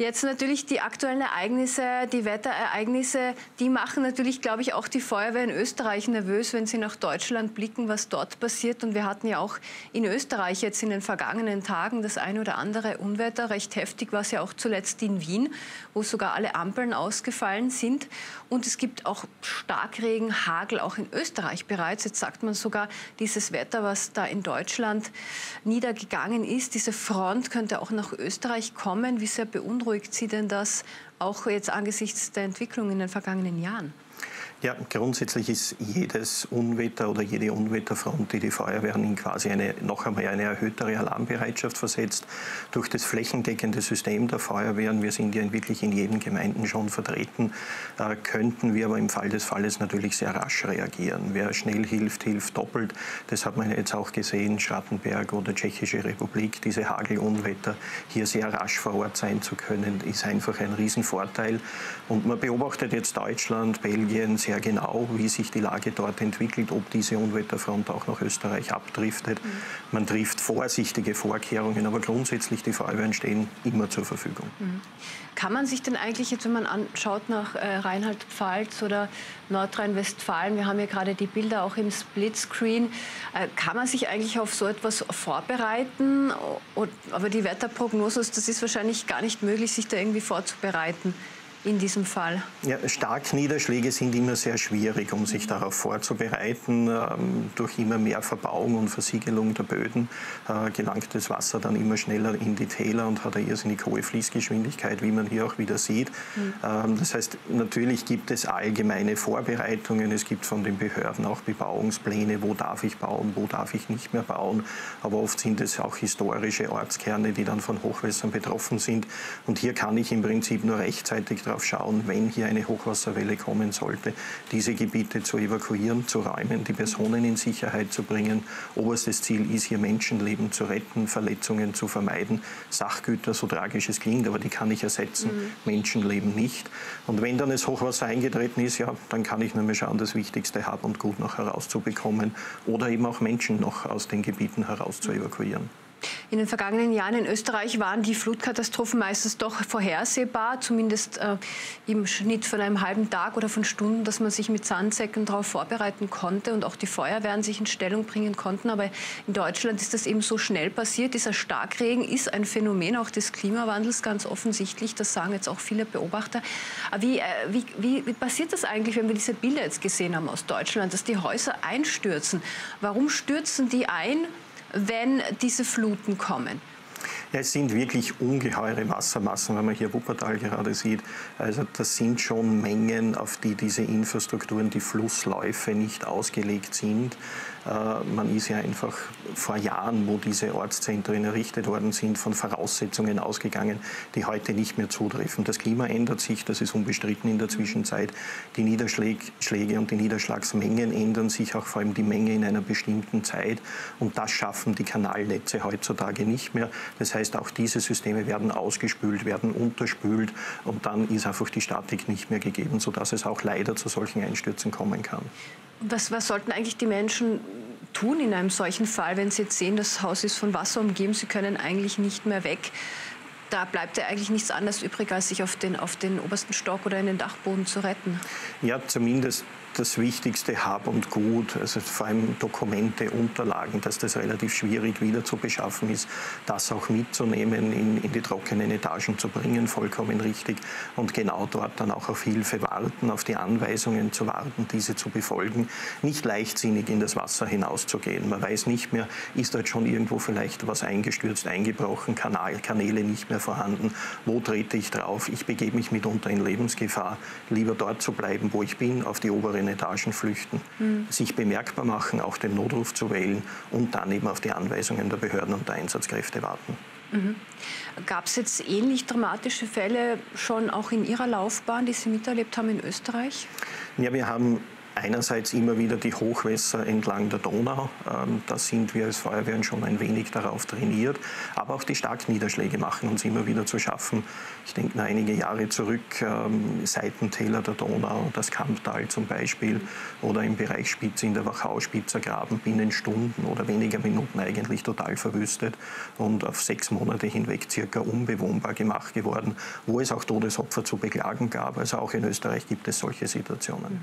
Jetzt natürlich die aktuellen Ereignisse, die Wetterereignisse, die machen natürlich, glaube ich, auch die Feuerwehr in Österreich nervös, wenn sie nach Deutschland blicken, was dort passiert. Und wir hatten ja auch in Österreich jetzt in den vergangenen Tagen das ein oder andere Unwetter. Recht heftig war es ja auch zuletzt in Wien, wo sogar alle Ampeln ausgefallen sind. Und es gibt auch Starkregen, Hagel auch in Österreich bereits. Jetzt sagt man sogar, dieses Wetter, was da in Deutschland niedergegangen ist, diese Front könnte auch nach Österreich kommen. Wie sehr beunruhigend beunruhigt Sie denn das auch jetzt angesichts der Entwicklung in den vergangenen Jahren? Ja, grundsätzlich ist jedes Unwetter oder jede Unwetterfront, die die Feuerwehren in quasi eine, noch einmal eine erhöhtere Alarmbereitschaft versetzt, durch das flächendeckende System der Feuerwehren, wir sind ja wirklich in jedem Gemeinden schon vertreten, äh, könnten wir aber im Fall des Falles natürlich sehr rasch reagieren. Wer schnell hilft, hilft doppelt. Das hat man jetzt auch gesehen, Schattenberg oder Tschechische Republik, diese Hagelunwetter, hier sehr rasch vor Ort sein zu können, ist einfach ein Riesenvorteil. Und man beobachtet jetzt Deutschland, Belgien, sehr genau, wie sich die Lage dort entwickelt, ob diese Unwetterfront auch nach Österreich abdriftet. Mhm. Man trifft vorsichtige Vorkehrungen, aber grundsätzlich die Feuerwehren stehen immer zur Verfügung. Mhm. Kann man sich denn eigentlich jetzt, wenn man anschaut nach äh, Rheinland-Pfalz oder Nordrhein-Westfalen, wir haben ja gerade die Bilder auch im Splitscreen, äh, kann man sich eigentlich auf so etwas vorbereiten? aber die Wetterprognose, das ist wahrscheinlich gar nicht möglich, sich da irgendwie vorzubereiten in diesem Fall? Ja, Starkniederschläge sind immer sehr schwierig, um sich darauf vorzubereiten. Ähm, durch immer mehr Verbauung und Versiegelung der Böden äh, gelangt das Wasser dann immer schneller in die Täler und hat eine irrsinnig hohe Fließgeschwindigkeit, wie man hier auch wieder sieht. Mhm. Ähm, das heißt, natürlich gibt es allgemeine Vorbereitungen. Es gibt von den Behörden auch Bebauungspläne, wo darf ich bauen, wo darf ich nicht mehr bauen. Aber oft sind es auch historische Ortskerne, die dann von Hochwässern betroffen sind. Und hier kann ich im Prinzip nur rechtzeitig darauf schauen, wenn hier eine Hochwasserwelle kommen sollte, diese Gebiete zu evakuieren, zu räumen, die Personen in Sicherheit zu bringen. Oberstes Ziel ist hier Menschenleben zu retten, Verletzungen zu vermeiden. Sachgüter, so tragisch es klingt, aber die kann ich ersetzen, mhm. Menschenleben nicht. Und wenn dann das Hochwasser eingetreten ist, ja, dann kann ich nur mehr schauen, das Wichtigste Hab und Gut noch herauszubekommen oder eben auch Menschen noch aus den Gebieten heraus zu evakuieren. In den vergangenen Jahren in Österreich waren die Flutkatastrophen meistens doch vorhersehbar, zumindest äh, im Schnitt von einem halben Tag oder von Stunden, dass man sich mit Sandsäcken darauf vorbereiten konnte und auch die Feuerwehren sich in Stellung bringen konnten. Aber in Deutschland ist das eben so schnell passiert. Dieser Starkregen ist ein Phänomen auch des Klimawandels ganz offensichtlich. Das sagen jetzt auch viele Beobachter. Aber wie, äh, wie, wie, wie passiert das eigentlich, wenn wir diese Bilder jetzt gesehen haben aus Deutschland, dass die Häuser einstürzen? Warum stürzen die ein? Wenn diese Fluten kommen? Es sind wirklich ungeheure Wassermassen, wenn man hier Wuppertal gerade sieht. Also das sind schon Mengen, auf die diese Infrastrukturen, die Flussläufe nicht ausgelegt sind. Äh, man ist ja einfach vor Jahren, wo diese Ortszentren errichtet worden sind, von Voraussetzungen ausgegangen, die heute nicht mehr zutreffen. Das Klima ändert sich, das ist unbestritten in der Zwischenzeit. Die Niederschläge und die Niederschlagsmengen ändern sich, auch vor allem die Menge in einer bestimmten Zeit. Und das schaffen die Kanalnetze heutzutage nicht mehr. Das heißt, auch diese Systeme werden ausgespült, werden unterspült und dann ist einfach die Statik nicht mehr gegeben, sodass es auch leider zu solchen Einstürzen kommen kann. Was, was sollten eigentlich die Menschen tun in einem solchen Fall, wenn sie jetzt sehen, das Haus ist von Wasser umgeben, sie können eigentlich nicht mehr weg? Da bleibt ja eigentlich nichts anderes übrig, als sich auf den, auf den obersten Stock oder in den Dachboden zu retten. Ja, zumindest das wichtigste Hab und Gut, also vor allem Dokumente, Unterlagen, dass das relativ schwierig wieder zu beschaffen ist, das auch mitzunehmen, in, in die trockenen Etagen zu bringen, vollkommen richtig. Und genau dort dann auch auf Hilfe warten, auf die Anweisungen zu warten, diese zu befolgen. Nicht leichtsinnig in das Wasser hinauszugehen. Man weiß nicht mehr, ist dort schon irgendwo vielleicht was eingestürzt, eingebrochen, Kanal, Kanäle nicht mehr vorhanden. Wo trete ich drauf? Ich begebe mich mitunter in Lebensgefahr. Lieber dort zu bleiben, wo ich bin, auf die oberen Etagen flüchten, mhm. sich bemerkbar machen, auch den Notruf zu wählen und dann eben auf die Anweisungen der Behörden und der Einsatzkräfte warten. Mhm. Gab es jetzt ähnlich dramatische Fälle schon auch in Ihrer Laufbahn, die Sie miterlebt haben in Österreich? Ja, wir haben einerseits immer wieder die Hochwässer entlang der Donau. Ähm, da sind wir als Feuerwehren schon ein wenig darauf trainiert. Aber auch die Starkniederschläge machen uns immer wieder zu schaffen. Ich denke einige Jahre zurück, ähm, Seitentäler der Donau, das Kamptal zum Beispiel, oder im Bereich Spitze in der Wachau, Spitzer Graben binnen Stunden oder weniger Minuten eigentlich total verwüstet und auf sechs Monate hinweg circa unbewohnbar gemacht geworden, wo es auch Todesopfer zu beklagen gab. Also auch in Österreich gibt es solche Situationen.